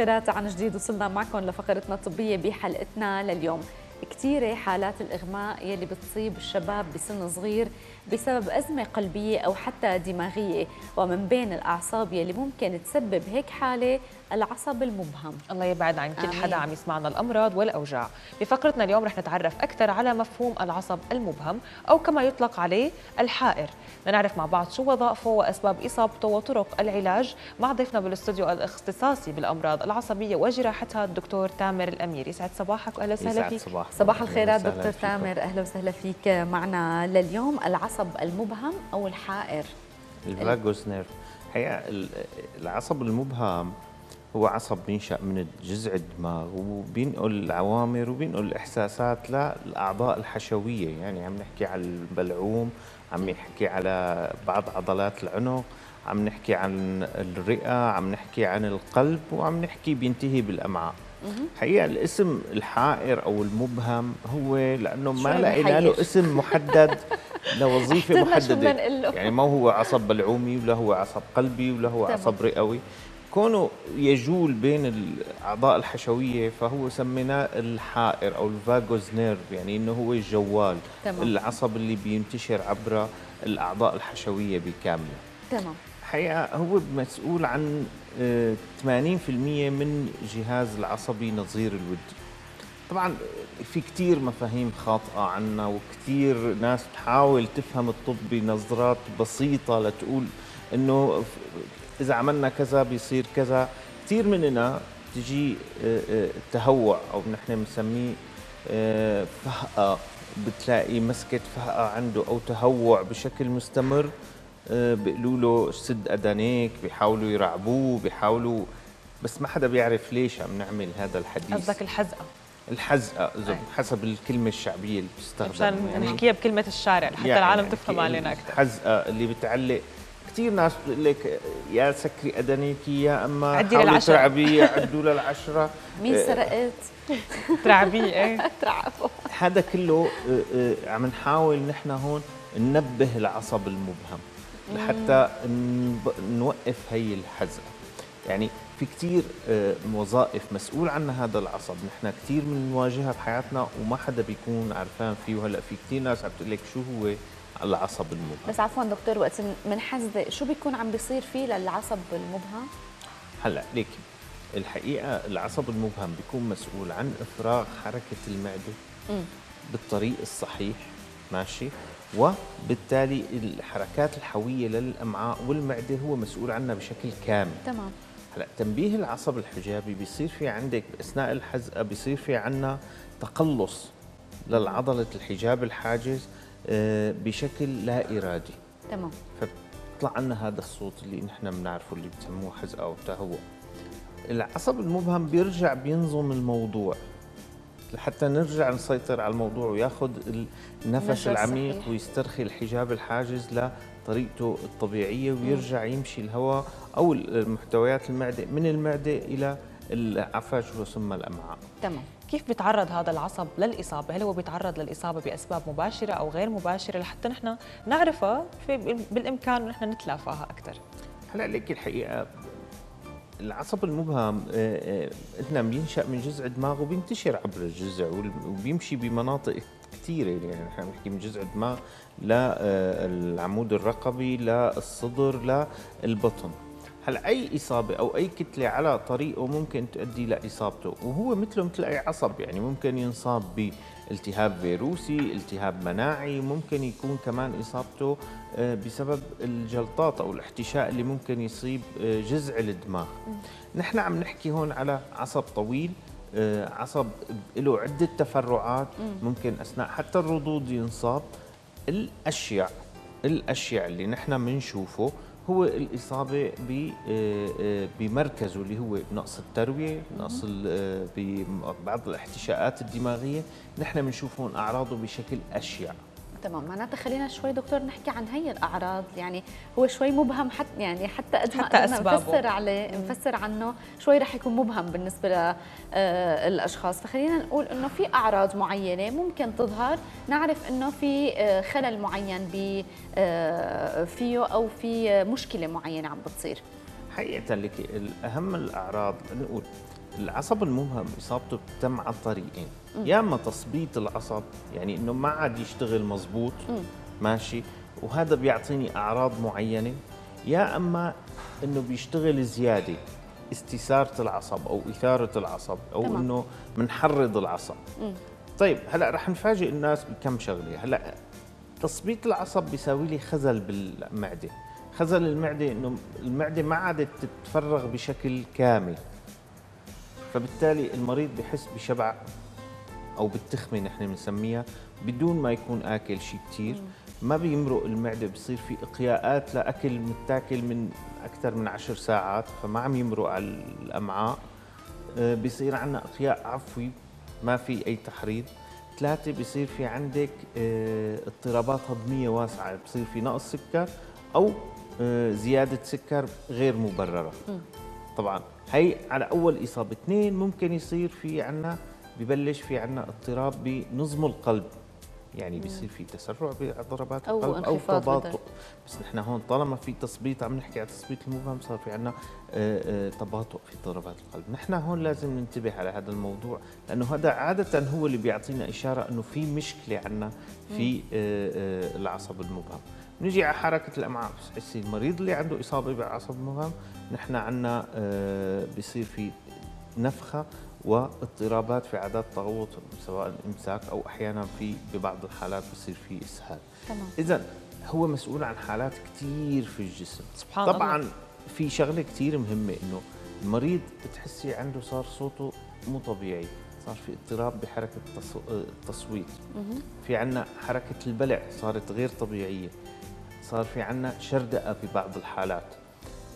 الخيرات عن جديد وصلنا معكم لفقرتنا الطبية بحلقتنا لليوم. كثيرة حالات الإغماء يلي بتصيب الشباب بسن صغير بسبب أزمة قلبية أو حتى دماغية ومن بين الأعصاب يلي ممكن تسبب هيك حالة العصب المبهم. الله يبعد عن كل حدا عم يسمعنا الأمراض والأوجاع. بفقرتنا اليوم رح نتعرف أكثر على مفهوم العصب المبهم أو كما يطلق عليه الحائر. لنعرف مع بعض شو وظائفه وأسباب إصابته وطرق العلاج مع ضيفنا بالاستوديو الاختصاصي بالأمراض العصبية وجراحتها الدكتور تامر الأمير. يسعد صباحك وأهلا وسهلا فيك. صباح صباح الخيرات دكتور تامر. أهلا وسهلا فيك معنا لليوم. العصب المبهم أو الحائر. الفاجوس نيرف. هي العصب المبهم هو عصب بينشأ من جذع الدماغ وبينقل العوامر وبينقل الإحساسات للأعضاء الحشوية. يعني عم نحكي على البلعوم عم نحكي على بعض عضلات العنق عم نحكي عن الرئة عم نحكي عن القلب وعم نحكي بينتهي بالأمعاء. حقيقة الاسم الحائر أو المبهم هو لأنه ما لقينا له اسم محدد لوظيفة محددة. يعني ما هو عصب بلعومي ولا هو عصب قلبي ولا هو عصب رئوي. كونه يجول بين الأعضاء الحشوية فهو سميناه الحائر أو الفاجوز نيرف يعني إنه هو الجوال تمام. العصب اللي بينتشر عبر الأعضاء الحشوية بكاملة. تمام. حقيقة هو مسؤول عن 80% من جهاز العصبي نظير الودي طبعا في كثير مفاهيم خاطئة عنا وكثير ناس تحاول تفهم الطب بنظرات بسيطة لتقول إنه إذا عملنا كذا بيصير كذا. كثير مننا تجي تهوع أو نحن بنسميه فهقة. بتلاقي مسكه فهقة عنده أو تهوع بشكل مستمر بيقولوا له سد اذانيك بيحاولوا يرعبوه بيحاولوا بس ما حدا بيعرف ليش عم نعمل هذا الحديث. قصدك الحزقة. الحزقة إذا حسب الكلمة الشعبية اللي بتستخدم مشان يعني نحكيها بكلمة الشارع لحتى يعني العالم تفهم علينا أكثر الحزقه اللي بتعلق كثير ناس بتقول لك يا سكري اذانيكي يا أما عدي للعشرة. ترعبي عدوا للعشرة. مين سرقت؟ ترعبي إيه. ترعبوا. هذا كله عم نحاول نحن هون ننبه العصب المبهم لحتى نوقف هي الحزقه يعني في كثير وظائف مسؤول عنها هذا العصب. نحن كثير بنواجهها بحياتنا وما حدا بيكون عرفان فيه. وهلأ في كثير ناس عم تقول لك شو هو العصب المبهم. بس عفوا دكتور وقت بنحزق شو بيكون عم بيصير فيه للعصب المبهم؟ هلا ليك الحقيقة العصب المبهم بيكون مسؤول عن إفراغ حركة المعدة م. بالطريق الصحيح ماشي؟ وبالتالي الحركات الحوية للأمعاء والمعدة هو مسؤول عنها بشكل كامل. تمام. هلا تنبيه العصب الحجابي بيصير في عندك اثناء الحزقة بيصير في عندنا تقلص للعضلة الحجاب الحاجز بشكل لا إرادي. تمام. فبيطلع عنا هذا الصوت اللي نحن بنعرفه اللي بسموه حزقه أو تهوع العصب المبهم بيرجع بينظم الموضوع لحتى نرجع نسيطر على الموضوع وياخذ النفس العميق صحيح. ويسترخي الحجاب الحاجز لطريقته الطبيعية ويرجع يمشي الهواء أو محتويات المعدة من المعدة إلى العفش وثم الأمعاء. تمام. كيف بيتعرض هذا العصب للإصابة؟ هل هو بيتعرض للإصابة بأسباب مباشرة أو غير مباشرة لحتى نحن نعرفها في بالإمكان نحن نتلافاها أكثر؟ هلا لك الحقيقة العصب المبهم قلنا بينشأ من جذع الدماغ وبينتشر عبر الجذع وبيمشي بمناطق كثيرة يعني نحن بنحكي من جذع الدماغ للعمود الرقبي للصدر للبطن هلا أي إصابة أو أي كتلة على طريقه ممكن تؤدي لاصابته وهو مثله مثل اي عصب يعني ممكن ينصاب بالتهاب فيروسي التهاب مناعي ممكن يكون كمان إصابته بسبب الجلطات أو الاحتشاء اللي ممكن يصيب جذع الدماغ. نحن عم نحكي هون على عصب طويل عصب له عدة تفرعات ممكن أثناء حتى الردود ينصاب. الاشيع الاشيع اللي نحن بنشوفه هو الإصابة بمركزه اللي هو نقص التروية نقص ببعض الاحتشاءات الدماغية. نحن بنشوف هون أعراضه بشكل أشيع تمام. معناتها خلينا شوي دكتور نحكي عن هي الأعراض. يعني هو شوي مبهم حتى يعني حتى قد ما حتى نفسر عليه نفسر عنه شوي رح يكون مبهم بالنسبة للاشخاص فخلينا نقول إنه في أعراض معينة ممكن تظهر. نعرف إنه في خلل معين فيه أو في مشكلة معينة عم بتصير. حقيقة لك اهم الأعراض نقول العصب المبهم إصابته بتتم عن طريقين. يا اما تثبيط العصب يعني إنه ما عاد يشتغل مزبوط ماشي وهذا بيعطيني أعراض معينة يا اما إنه بيشتغل زيادة استثارة العصب أو إثارة العصب أو تمام. إنه بنحرض العصب. طيب هلأ رح نفاجئ الناس بكم شغلة. هلأ تثبيت العصب بيساوي لي خزل بالمعدة. خزل المعدة إنه المعدة ما عادت تتفرغ بشكل كامل فبالتالي المريض بحس بشبع أو بالتخمة نحن بنسميها بدون ما يكون آكل شيء كثير ما بيمرق المعدة بصير في إقياءات لأكل متاكل من أكثر من عشر ساعات فما عم يمرق على الأمعاء. آه، بيصير عندنا إقياء عفوي ما في أي تحريض. ثلاثة بيصير في عندك آه، اضطرابات هضمية واسعة بصير في نقص سكر أو آه، زيادة سكر غير مبررة. طبعا هي على أول إصابة. اثنين ممكن يصير في عنا ببلش في عنا اضطراب بنظم القلب. يعني بيصير في تسرع بضربات أو القلب أو انخفاض تباطؤ. بس نحن هون طالما في تثبيط عم نحكي على تثبيت المبهم صار في عنا آه، آه، تباطؤ في ضربات القلب. نحن هون لازم ننتبه على هذا الموضوع لأنه هذا عادة هو اللي بيعطينا إشارة إنه في مشكلة عنا في آه، العصب المبهم. نجي على حركة الأمعاء. بس حسي المريض اللي عنده إصابة بالعصب المبهم نحن عنا آه، بيصير في نفخة واضطرابات في عادات تغوط سواء امساك أو أحيانا في ببعض الحالات بصير في إسهال. تمام. اذا هو مسؤول عن حالات كثير في الجسم. سبحان طبعا الله. في شغلة كثير مهمة إنه المريض بتحسي عنده صار صوته مو طبيعي صار في اضطراب بحركة التص- التصويت. في عنا حركة البلع صارت غير طبيعية صار في عنا شردقة ببعض الحالات.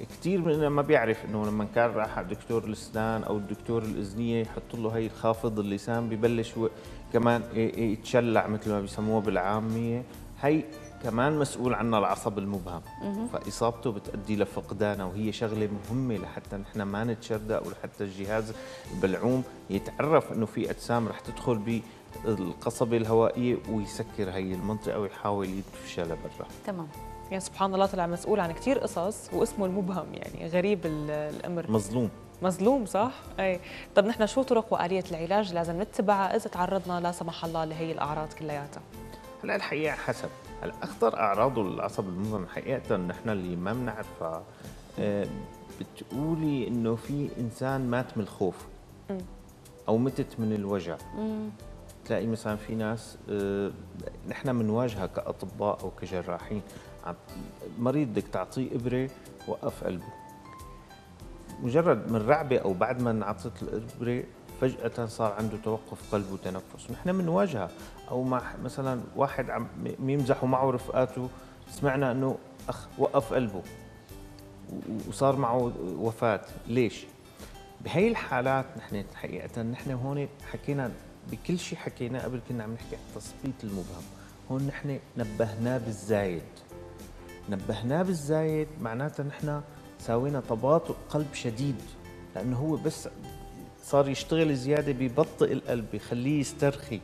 كثير مننا ما بيعرف إنه لما كان راح على دكتور الأسنان أو الدكتور الأذنية يحط له هي خافض اللسان ببلش هو كمان يتشلع مثل ما بيسموها بالعامية. هي كمان مسؤول عنها العصب المبهم. فإصابته بتؤدي لفقدانة وهي شغلة مهمة لحتى نحن ما نتشردق ولحتى الجهاز البلعوم يتعرف إنه في أجسام رح تدخل بالقصبة الهوائية ويسكر هي المنطقة ويحاول يدفشها لبرا. تمام. يعني سبحان الله طلع مسؤول عن كثير قصص واسمه المبهم يعني غريب ال- الأمر. مظلوم. مظلوم صح؟ أي. طب نحن شو طرق وآلية العلاج لازم نتبعها إذا تعرضنا لا سمح الله لهي الأعراض كلياتها؟ هلا الحقيقة حسب. هلا أخطر أعراض العصب المبهم حقيقة نحن اللي ما بنعرفها آه، بتقولي إنه في إنسان مات من الخوف. أو متت من الوجع. تلاقي مثلا في ناس آه، نحن بنواجهها كأطباء أو كجراحين. مريض بدك تعطيه إبرة وقف قلبه. مجرد من رعبة أو بعد ما انعطت الإبرة فجأة صار عنده توقف قلب وتنفس. ونحن بنواجهها أو مع مثلا واحد عم يمزحوا معه رفقاته سمعنا إنه أخ وقف قلبه وصار معه وفاة. ليش؟ بهي الحالات نحن حقيقة نحن هون حكينا بكل شيء حكيناه قبل كنا عم نحكي عن التثبيت المبهم. هون نحن نبهناه بالزايد. نبهناه بالزايد معناتها نحن سوينا تباطؤ قلب شديد لأنه هو بس صار يشتغل زيادة ببطئ القلب بخليه يسترخي.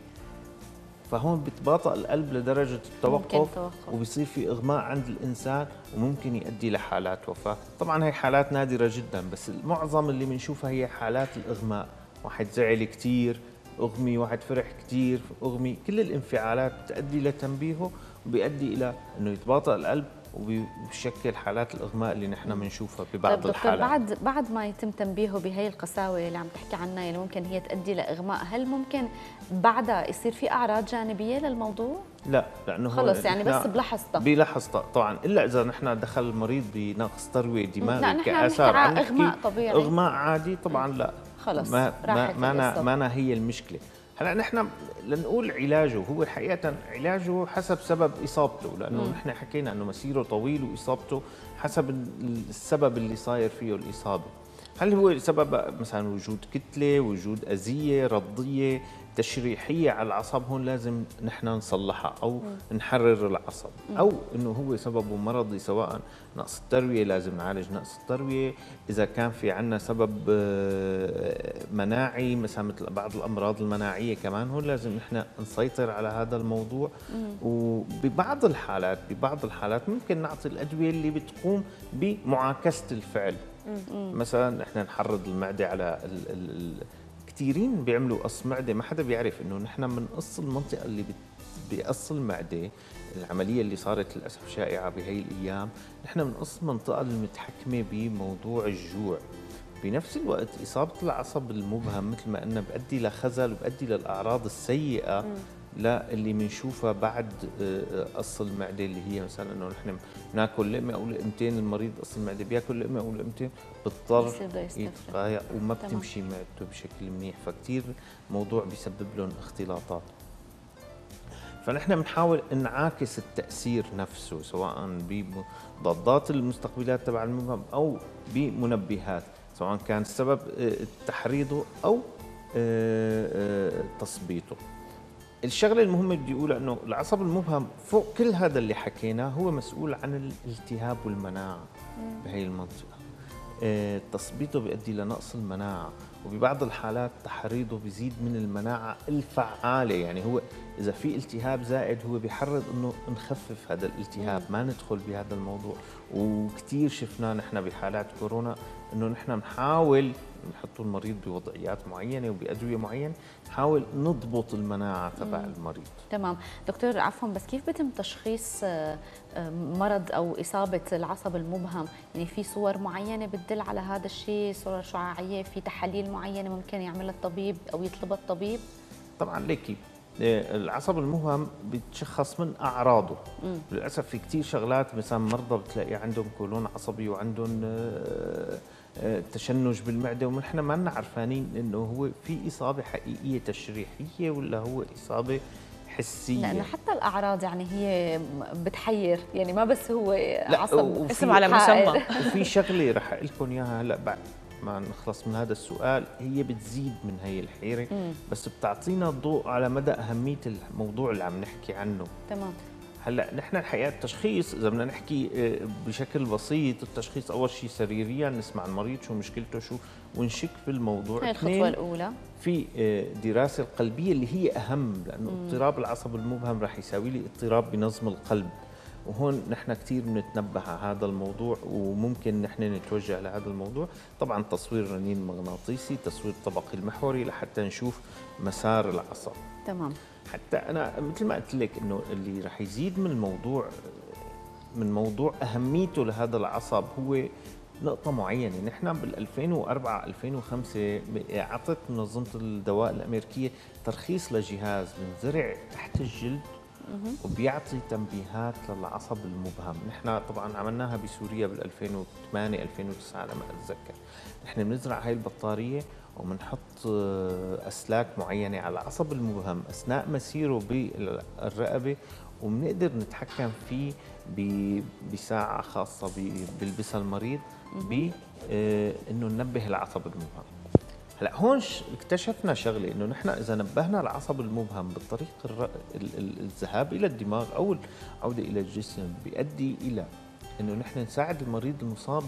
فهون بتباطأ القلب لدرجة التوقف. وبصير في إغماء عند الإنسان وممكن يؤدي لحالات وفاة. طبعا هي حالات نادرة جدا بس المعظم اللي بنشوفها هي حالات الإغماء. واحد زعل كتير أغمي واحد فرح كتير أغمي. كل الانفعالات بتؤدي لتنبيهه وبيؤدي إلى أنه يتباطأ القلب وبيشكل حالات الإغماء اللي نحن بنشوفها ببعض طيب الحالات. بعد بعد ما يتم تنبيهه بهي القساوة اللي عم تحكي عنها اللي ممكن هي تؤدي لإغماء هل ممكن بعدها يصير في أعراض جانبية للموضوع؟ لا لأنه هو خلص يعني بس بلحظتها بلحظة طبعا إلا إذا نحن دخل المريض بنقص تروية دماغي كآثار عم إغماء طبيعي. إغماء عادي طبعا لا. خلص، ما ما ما. ما هي المشكلة. هلا نحن لنقول علاجه هو حقيقة علاجه حسب سبب إصابته لأنه نحن حكينا إنه مسيره طويل وإصابته حسب ال- السبب اللي صاير فيه الإصابة. هل هو سبب مثلا وجود كتلة وجود أذية رضية؟ تشريحيه على العصب هون لازم نحن نصلحها أو نحرر العصب أو إنه هو سببه مرضي سواء نقص التروية لازم نعالج نقص التروية. إذا كان في عندنا سبب آه، مناعي مثلا مثل بعض الأمراض المناعية كمان هون لازم نحن نسيطر على هذا الموضوع. وببعض الحالات ببعض الحالات ممكن نعطي الأدوية اللي بتقوم بمعاكسة الفعل. مثلا إحنا نحرض المعدة على ال ال كثيرين بيعملوا قص معدة. ما حدا بيعرف إنه نحن بنقص المنطقة اللي بقص المعدة العملية اللي صارت للأسف شائعة بهي الأيام. نحن بنقص المنطقة المتحكمة بموضوع الجوع. بنفس الوقت إصابة العصب المبهم مثل ما قلنا بؤدي لخزل وبؤدي للأعراض السيئة. لا اللي بنشوفها بعد آه، قص المعدة اللي هي مثلا إنه نحن ناكل لقمة أو لقمتين المريض قص المعدة بياكل لقمة أو لقمتين بيضطر يتغاير وما بتمشي معدته بشكل منيح. فكتير الموضوع بيسبب لهم اختلاطات. فنحن بنحاول نعاكس التأثير نفسه سواء بمضادات المستقبلات تبع المبهم أو بمنبهات سواء كان السبب آه، تحريضه أو آه، تثبيطه الشغلة المهمة بدي أقولها إنه العصب المبهم فوق كل هذا اللي حكيناه هو مسؤول عن الالتهاب والمناعة بهي المنطقة. آه، تثبيطه بيؤدي لنقص المناعة وببعض الحالات تحريضه بيزيد من المناعة الفعالة. يعني هو إذا في التهاب زائد هو بيحرض إنه نخفف هذا الالتهاب ما ندخل بهذا الموضوع. وكثير شفناه نحن بحالات كورونا إنه نحن نحاول نحط المريض بوضعيات معينة وبأدوية معينة. نحاول نضبط المناعة تبع المريض. تمام. دكتور عفوا بس كيف بيتم تشخيص آه، آه، مرض أو إصابة العصب المبهم؟ يعني في صور معينة بتدل على هذا الشيء؟ صور شعاعية؟ في تحاليل معينة ممكن يعملها الطبيب أو يطلبها الطبيب؟ طبعا ليكي. العصب المبهم بيتشخص من أعراضه. مم. للأسف في كثير شغلات مثلا مرضى بتلاقي عندهم كولون عصبي وعندهم تشنج بالمعدة ونحن ما لنا عرفانين إنه هو في إصابة حقيقية تشريحية ولا هو إصابة حسية. لأنه حتى الأعراض يعني هي بتحير يعني ما بس هو عصب اسم على مسمى. وفي شغلة رح أقول لكم إياها هلأ بعد. ما نخلص من هذا السؤال هي بتزيد من هي الحيرة. بس بتعطينا الضوء على مدى أهمية الموضوع اللي عم نحكي عنه. تمام. هلأ نحن الحقيقة التشخيص إذا بدنا نحكي آه، بشكل بسيط التشخيص أول شيء سريريا نسمع المريض شو مشكلته شو ونشك في الموضوع. هي الخطوة الأولى. في آه، دراسة القلبيه اللي هي أهم لأنه اضطراب العصب المبهم راح يساوي لي اضطراب بنظم القلب. وهون نحن كثير بنتنبه على هذا الموضوع وممكن نحن نتوجه لهذا الموضوع. طبعا تصوير رنين مغناطيسي تصوير طبقي المحوري لحتى نشوف مسار العصب تمام. حتى أنا مثل ما قلت لك إنه اللي رح يزيد من الموضوع من موضوع أهميته لهذا العصب هو نقطة معينة، نحن بال 2004 2005 أعطت منظمة الدواء الأمريكية ترخيص لجهاز بنزرع تحت الجلد وبيعطي تنبيهات للعصب المبهم، نحن طبعا عملناها بسوريا بال 2008 2009 على ما أتذكر، نحن بنزرع هاي البطارية وبنحط آه، أسلاك معينة على العصب المبهم أثناء مسيره بالرقبة وبنقدر نتحكم فيه بساعة خاصة بيلبسها المريض بانه آه، ننبه العصب المبهم. هلا هون اكتشفنا شغلة إنه نحن إذا نبهنا العصب المبهم بالطريق الذهاب إلى الدماغ أو العوده إلى الجسم بيؤدي إلى إنه نحن نساعد المريض المصاب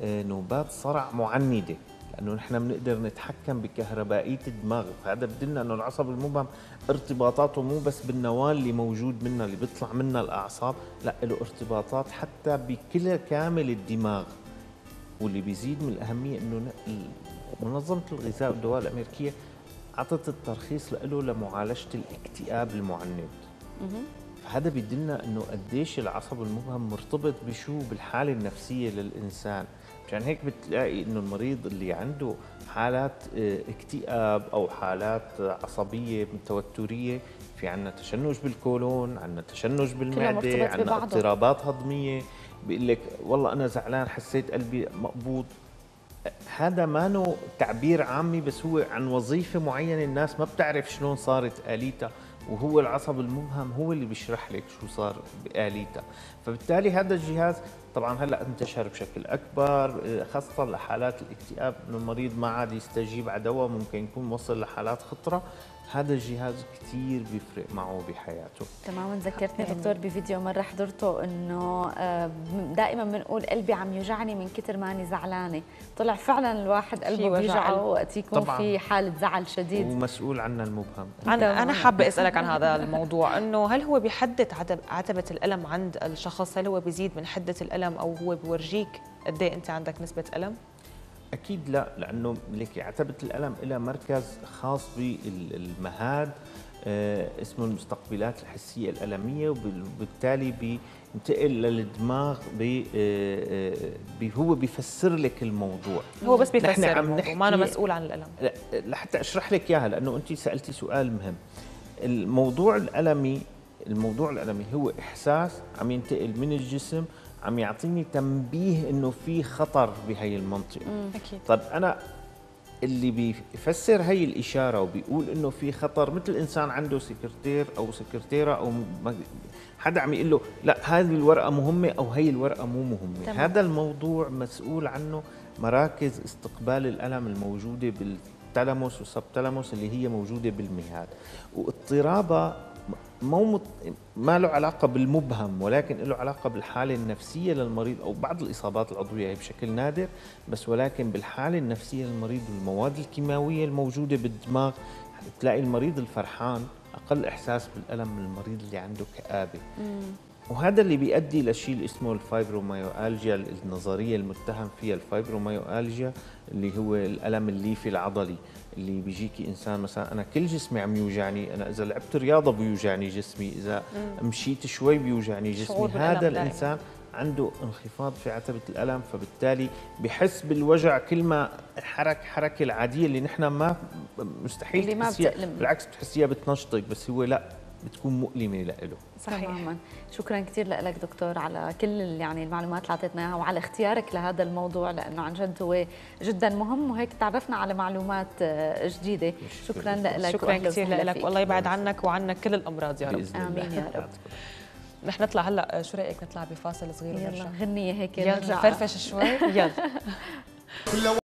بنوبات صرع معنده لأنه نحن بنقدر نتحكم بكهربائية الدماغ. فهذا بدلنا إنه العصب المبهم ارتباطاته مو بس بالنواة اللي موجود منها اللي بيطلع منها الأعصاب لا له ارتباطات حتى بكل كامل الدماغ. واللي بيزيد من الأهمية إنه منظمة الغذاء والدواء الأمريكية أعطت الترخيص له لمعالجة الاكتئاب المعنت فهذا بيدلنا إنه قديش العصب المبهم مرتبط بشو بالحالة النفسية للإنسان. مشان هيك بتلاقي إنه المريض اللي عنده حالات آه، اكتئاب أو حالات عصبية توتريه في عندنا تشنج بالكولون عندنا تشنج بالمعدة عندنا اضطرابات هضمية. بيقول لك والله أنا زعلان حسيت قلبي مقبوض. هذا ما تعبير عامي بس هو عن وظيفة معينة الناس ما بتعرف شلون صارت اليتها وهو العصب المبهم هو اللي بيشرح لك شو صار بآليتها فبالتالي هذا الجهاز طبعا هلأ انتشر بشكل أكبر خاصة لحالات الاكتئاب. إنه المريض ما عاد يستجيب على دواء ممكن يكون وصل لحالات خطرة. هذا الجهاز كثير بيفرق معه بحياته. تماما ذكرتني دكتور بفيديو مره حضرته إنه دائما بنقول قلبي عم يوجعني من كثر ماني زعلانة. طلع فعلا الواحد قلبه بيوجعه وقت يكون طبعاً. في حالة زعل شديد. ومسؤول عنا المبهم. أنا أنا حابة أسألك عن هذا الموضوع. إنه هل هو بيحدد عتبة الألم عند الشخص؟ هل هو بيزيد من حدة الألم أو هو بورجيك قد إيه أنت عندك نسبة ألم؟ أكيد لا لأنه لك عتبه الألم لها مركز خاص بالمهاد آه، اسمه المستقبلات الحسية الألمية وبالتالي بينتقل للدماغ بي آه، آه، هو بيفسر لك الموضوع. هو بس بيفسر عم الموضوع ما أنا مسؤول عن الألم. لا لحتى أشرح لك إياها لأنه أنت سألتي سؤال مهم. الموضوع الألمي الموضوع الألمي هو إحساس عم ينتقل من الجسم عم يعطيني تنبيه إنه في خطر بهي المنطقة. أكيد. طيب أنا اللي بيفسر هي الإشارة وبيقول إنه في خطر مثل إنسان عنده سكرتير أو سكرتيرة أو حدا عم يقول له لا هذه الورقة مهمة أو هي الورقة مو مهمة. تمام. هذا الموضوع مسؤول عنه مراكز استقبال الألم الموجودة بالتلمس والسبتلمس اللي هي موجودة بالمهاد. واضطرابها مو مت... ما له علاقة بالمبهم ولكن له علاقة بالحالة النفسية للمريض أو بعض الإصابات العضوية بشكل نادر بس ولكن بالحالة النفسية للمريض والمواد الكيماوية الموجودة بالدماغ تلاقي المريض الفرحان أقل إحساس بالألم من المريض اللي عنده كآبة. وهذا اللي بيؤدي لشيء اسمه الفايبروميوألجيا النظرية المتهم فيها الفايبروميوألجيا اللي هو الألم الليفي العضلي اللي بيجيكي إنسان مثلا أنا كل جسمي عم يوجعني أنا إذا لعبت رياضة بيوجعني جسمي إذا مم. مشيت شوي بيوجعني جسمي. هذا الإنسان عنده انخفاض في عتبة الألم فبالتالي بحس بالوجع كل ما حرك حركة العادية اللي نحن ما مستحيل اللي ما بتألم بالعكس بتحسيها بتنشطك بس هو لا. بتكون مؤلمة له صحيح. تماما. شكرا كثير لك دكتور على كل يعني المعلومات اللي أعطيتنا إياها وعلى اختيارك لهذا الموضوع لأنه عن جد هو جدا مهم وهيك تعرفنا على معلومات آه، جديدة. شكرا لك. شكرا كثير لك. والله يبعد عنك وعنك كل الأمراض يا رب. آمين يا رب. رح نطلع هلأ شو رأيك نطلع بفاصل صغير يلا غنية هيك يلا نفرفش شوي. يلا.